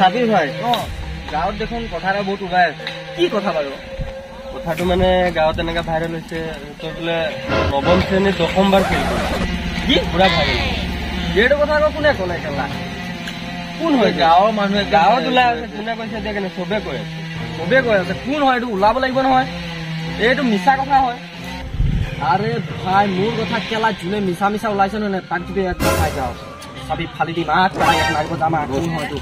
চাবিৰ ভাই অ গাঁৱত দেখোন কথা এটা বহুত ওলাই আছে। কি কথা বাৰু? কথাটো মানে গাঁৱত এনেকে ভাইৰেল হৈছে তই বোলে নৱম শ্ৰেণীত দশমবাৰ ফেইল কৰিছে। কি? পুৰা ভাইৰেল এইটো কথা আকৌ কোনে ক'লে কেলা কোন হয় গাঁৱৰ মানুহে গাঁৱত ওলাই আছে কোনে কৈছে এতিয়া কেনে? চবে কৈ আছে। চবে কৈ আছে। কোন হয় এইটো? ওলাব লাগিব নহয়। এইটো মিছা কথা হয়। আৰে ভাই মোৰ কথা কেলা? যোনে মিছা মিছা ওলাইছে নহয় তাক যদি এটা খাই যাওঁ। চাবি ফালি দিম। ইয়াত মাৰিব যাম। আহ কোন হয়তো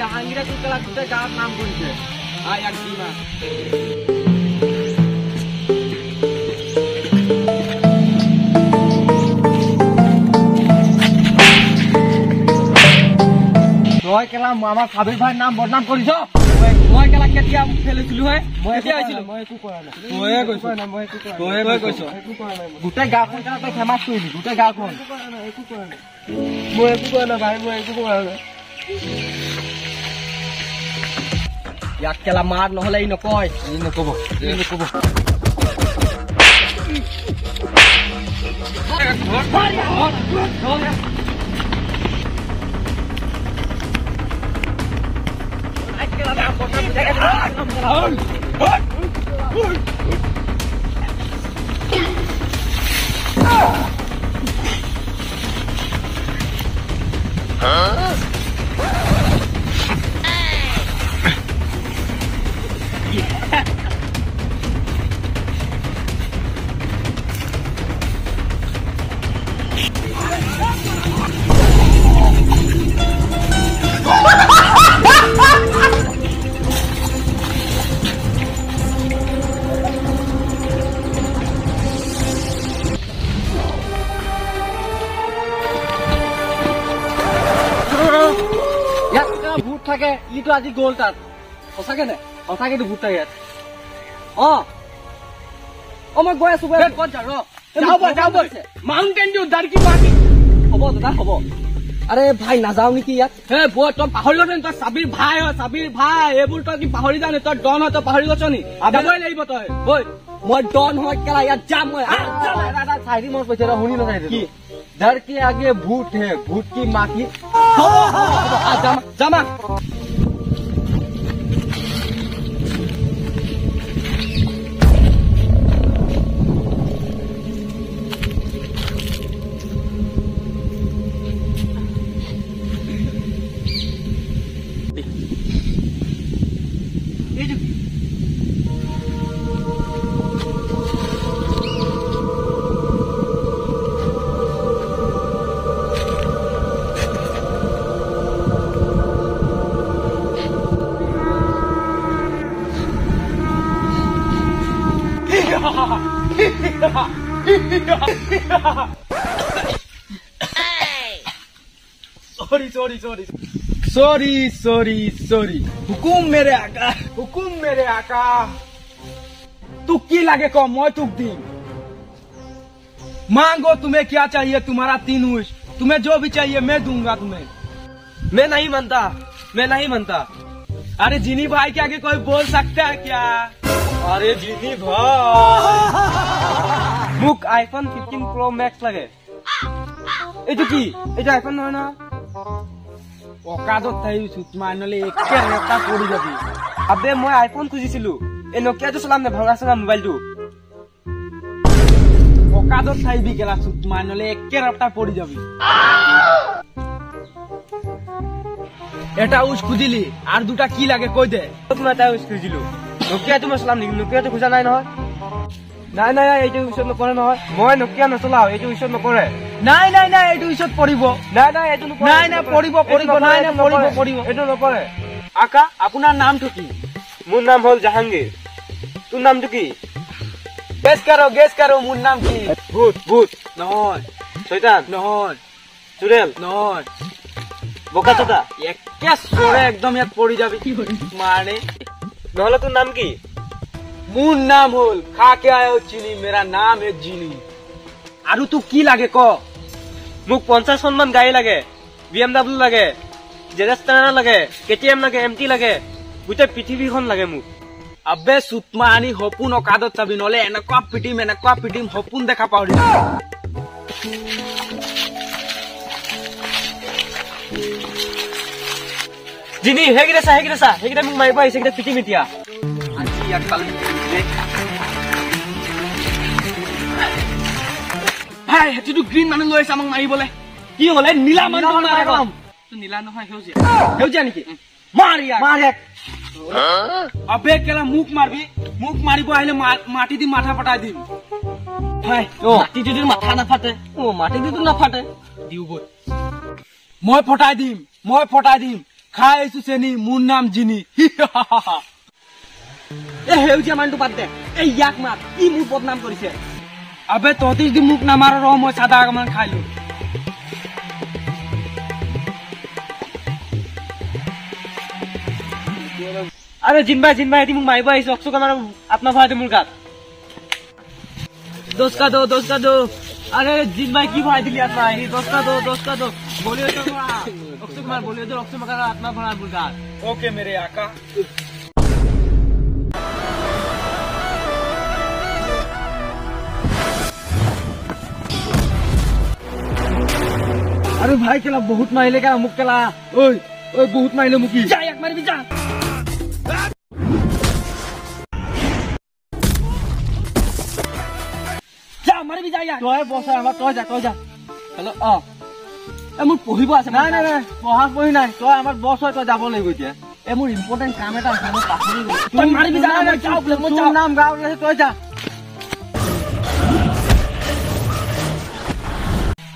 জাহাংগীৰে তোৰ কেলা গোটেই গাঁৱত নাম কৰিছে আহ ইয়াক দিম তই কেলা আমাৰ সাবিৰ ভাইৰ নাম বদনাম কৰিছ মই কেলা কেতিয়া খেলিছিলো হে মই কেতিয়া আহিছিলো? মই একো কৰা নাই। তয়ে কৈছ মই একো কৰা তয়ে কৈছ একো কৰা নাই গোটেই গাঁওখন কেলা তই ফেমাচ কৰিলি? গোটেই গাঁওখন? একো কৰা নাই মই একো কৰা নাই ভাই মই একো কৰা নাই। ইয়াক কেলা মাৰ নহলে ই নকয় ই নকব ই নকব ইয়াত থাকে ইটো আজি গ'ল তাত। সঁচাকে নে? সঁচাকেতো ভূত থাকে ইয়াত। অ। অ মই গৈ আছো গৈ আছো। ক'ত যাওঁ ৰ? যাওঁ বৈ যাওঁ বৈ মাউণ্টেন ডিউ দাৰ্কি মাৰ্কি হ'ব দাদা হ'ব। আৰে ভাই নাযাওঁ নেকি ইয়াত? হে বৈ তই পাহৰি গৈছ তই চাবিৰ ভাই হয় চাবিৰ ভাই। এইবোৰ তই কি পাহৰি যাওঁ নি? তই ডন হয় তই পাহৰি গৈছ নি? যাবই লাগিব তই। মই ডন হয় কেলা ইয়াত যাম মই। পৰিছে ৰ শুনি শায়री কি? डर के आगे भूत है भूत की माँ जमा। Sorry sorry sorry sorry sorry sorry हुकुम मेरे आका हुकुम मेरे आका तू की लागे को मैं तुक दी मांगो तुम्हें क्या चाहिए तुम्हारा तीन विश तुम्हें जो भी चाहिए मैं दूँगा तुम्हें मैं नहीं मानता मैं नहीं मानता अरे जिनी भाई के आगे कोई बोल सकता है क्या আরে দিদি ভাই। Book iPhone fifteen Pro Max লাগে। এটা কি? এটা আইফোন হয় না? অকাজত থাকি চুট মাৰিলে একে নেতা পৰি যাবি। আবে মই আইফোন খুজিছিলো। এই নকিয়াটো চলাম নে ভঙা চলাম মোবাইলটো অকাজত থাকিবি গেলা চুট মাৰিলে একে নেতা পৰি যাবি। এটা উজ খুজিলি আর দুটা কি লাগে কই দে। এটা উজ খুজিলো। নকিয়াটো মই চলাম নেকি? নকিয়াটো খোজা নাই নহয়। নাই নাই এইটো ওচৰত নপৰে নহয়। মই নকিয়া নচলাও এইটো ওচৰত নপৰে নাই নাই নাই এইটো পিছত পৰিব। নাই নাই এইটো নাই, নাই, পৰিব, পৰিব, নাই, নাই, পৰিব, পৰিব। এইটো নপৰে আকা আপোনাৰ নামটো কি? মোৰ নাম হ'ল জাহাংগীৰ। তোৰ নামটো কি? গেছ কাৰো গেছ কাৰো মোৰ নাম কি? ভূত। ভূত। নহয়। চৈতান। নহয়। চুৰেল। নহয়। বোকা চোতা। একে চৰে একদম ইয়াত পৰি যাবি। মানে নহ'লে তোৰ নাম কি? মোৰ নাম হ'ল খাকে আয়ো চিনি মেৰা নাম হে জিনি। আৰু তোক কি লাগে ক? মোক পঞ্চাছখন মান গাড়ী লাগে বি এম ডাব্লিউ লাগে জেৰেষ্টাৰ লাগে কে টি এম লাগে এম টি লাগে গোটেই পৃথিৱীখন লাগে মোক। আবে চুটমা আনি সপোন অকাদত চাবি নহলে এনেকুৱা পিটিম এনেকুৱা পিটিম সপোন দেখা পাহৰি জিনি সেইকেইটা চা সেইকেইটা চা সেইকেইটা মোক মাৰিব আহিছে সেইকেইটা পিটিম এতিয়া। আজি ইয়াক পালে হাই সেইটোতো গ্ৰীণ মানুহ লৈ আহিছে আমাক মাৰিবলৈ। কি হলে? নীলা মানুহ মানুহ মাৰে মাৰে কম। নীলা নহয় সেউজীয়া। সেউজীয়া নেকি? মাৰ ইয়াক। মাৰ এক আবে কেলা মোক মাৰবি। মোক মাৰিব আহিলে মা- মাটি দি মাথা পতাই দিম। হাই মাটিটোতো মাথা নাফাটে। অ মাটিটোতো নাফাটে। দিও বৈ মই ফটাই দিম মই ফটাই দিম। খাই আহিছো চেনি, মোৰ নাম জিনি। এই সেউজীয়া মানুহটো বাদ দে। এই ইয়াক মাত ই মোৰ বদনাম কৰিছে। আবে, তহঁতি যদি মোক নামাৰ ৰ মই চাদা অকমান খাই লো আরে জিনবাই জিনবাই এটি মোক মাৰিব আহিছে। অক্সক আমাৰ আত্মা ভৰাই দে মোৰ গাত। দোষ কা দো দোষ কা দো আরে জিনবাই, কি ভৰাই দিলি আত্মা? আহি, দোষ কা দো দোষ কা দো तो अक्षय कुमार तो अक्षय कुमार आत्मा ओके मेरे आका। अरे भाई केला बहुत माहिले का मुख केला। ओए ओए बहुत माहिले मुखी। जा एक मार भी जा। जा मार भी जा यार। तोय है तो, तो जा तो जा। हेलो आ। মোৰ পঢ়িব আছে নাই নাই নাই পঢ়া পঢ়ি নাই। তই আমাৰ বছ হয় তই যাব লাগিব এতিয়া। এ মোৰ ইম্পৰ্টেণ্ট কাম এটা আছে মই পাহৰি গলো। তই মাৰিবি যা মই যাওঁ বোলে মই যাওঁ নাম গাঁও ওলাইছে তই যা।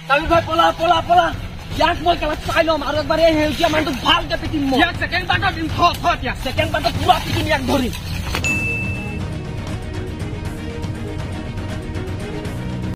কালি ভাই পলা পলা পলা। ইয়াক মই কেলা চাই ল'ম আৰু একবাৰ এই সেউজীয়া মানুহটোক ভালকে পিটিম মই। ইয়াক ছেকেণ্ড বাটত দিম থ থ এতিয়া। ছেকেণ্ড বাৰটো পুৰা পিটিম ইয়াক ধৰি